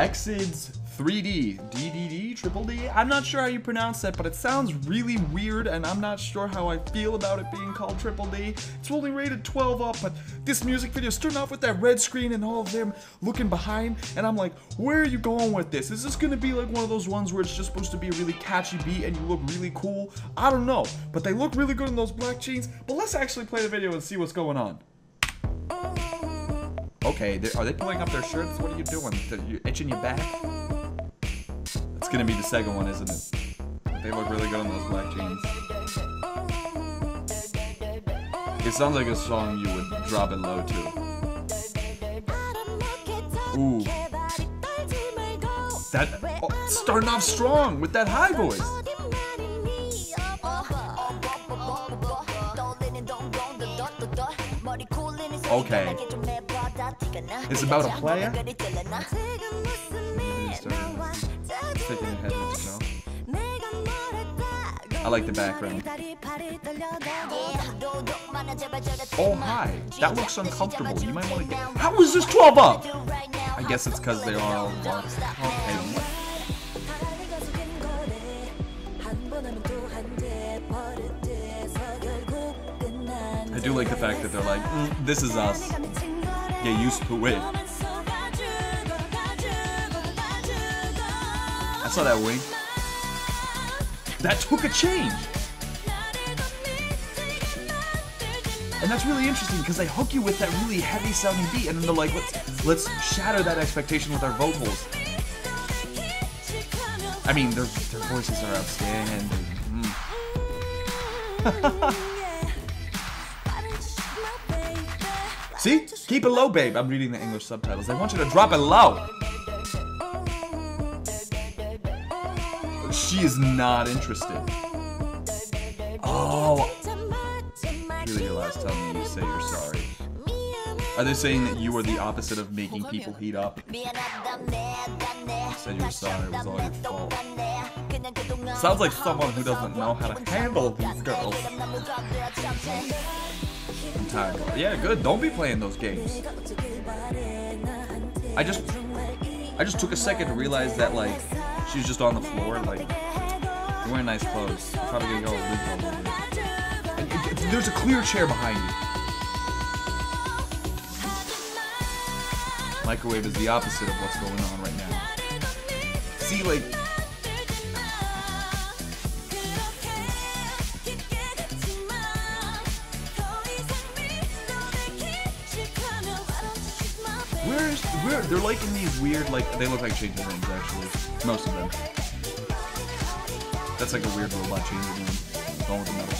EXID's 3D, DDD, Triple D. I'm not sure how you pronounce that, but it sounds really weird, and I'm not sure how I feel about it being called Triple D. It's only rated 12 up, but this music video starting off with that red screen and all of them looking behind, and I'm like, where are you going with this? Is this gonna be like one of those ones where it's just supposed to be a really catchy beat and you look really cool? I don't know, but they look really good in those black jeans. But let's actually play the video and see what's going on. Okay, are they pulling up their shirts? What are you doing? You itching your back? It's gonna be the second one, isn't it? They look really good in those black jeans. It sounds like a song you would drop it low to. Ooh. That oh, starting off strong with that high voice. Okay. It's about a player? Sticking your head with yourself. I like the background. Oh hi, that looks uncomfortable. You might want to get. How is this 12 up? I guess it's because they are all. Okay. I do like the fact that they're like, "Mm, this is us. Get used to it. I saw that wing. That took a change. And that's really interesting because they hook you with that really heavy sounding beat and then they're like, let's let's shatter that expectation with our vocals. I mean, their, their voices are outstanding. Mm. See? Keep it low, babe. I'm reading the English subtitles. They want you to drop it low. She is not interested. Oh, really your last time you say you're sorry. Are they saying that you are the opposite of making people heat up? You Said you were sorry, it was all your fault. Sounds like someone who doesn't know how to handle these girls. I'm tired. Yeah, good. Don't be playing those games. I just, I just took a second to realize that like she's just on the floor, like wearing nice clothes. Probably gonna go it- it- There's a clear chair behind you. Microwave is the opposite of what's going on right now. See, like Where's where they're like in these weird like they look like changing rooms actually. Most of them. That's like a weird robot changing room. Going with the metal.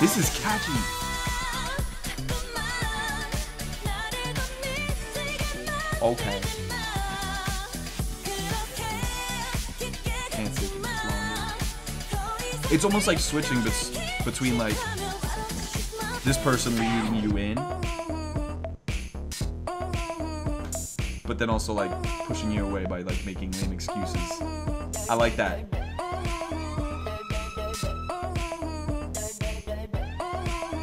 This is catchy. Okay. It's almost like switching between like this person leading you in, but then also like pushing you away by like making lame excuses. I like that.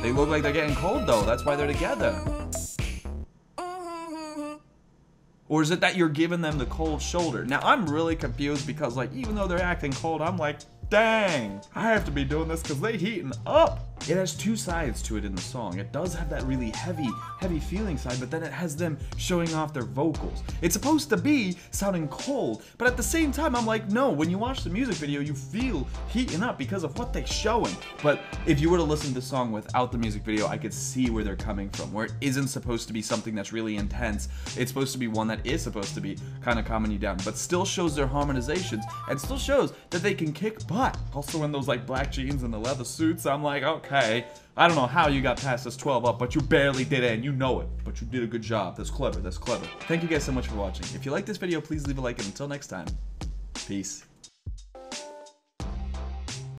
They look like they're getting cold though. That's why they're together. Or is it that you're giving them the cold shoulder? Now I'm really confused because like even though they're acting cold, I'm like, dang, I have to be doing this because they heating up. It has two sides to it in the song. It does have that really heavy, heavy feeling side, but then it has them showing off their vocals. It's supposed to be sounding cold, but at the same time, I'm like, no, when you watch the music video, you feel heating up because of what they're showing. But if you were to listen to the song without the music video, I could see where they're coming from, where it isn't supposed to be something that's really intense. It's supposed to be one that is supposed to be kind of calming you down, but still shows their harmonizations and still shows that they can kick butt. Also in those like black jeans and the leather suits, I'm like, okay, I don't know how you got past this 12 up, but you barely did it and you know it. But you did a good job. That's clever. That's clever. Thank you guys so much for watching. If you like this video, please leave a like and until next time, peace.